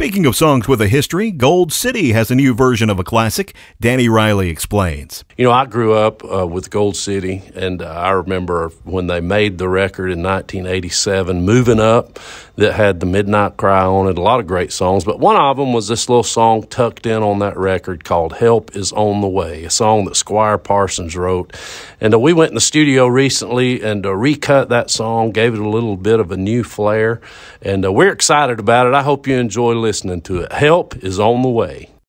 Speaking of songs with a history, Gold City has a new version of a classic. Danny Riley explains. You know, I grew up uh, with Gold City, and uh, I remember when they made the record in 1987, Moving Up, that had the Midnight Cry on it, a lot of great songs. But one of them was this little song tucked in on that record called Help is on the Way, a song that Squire Parsons wrote. And uh, we went in the studio recently and uh, recut that song, gave it a little bit of a new flair, and uh, we're excited about it. I hope you enjoy listening to it. Help is on the way.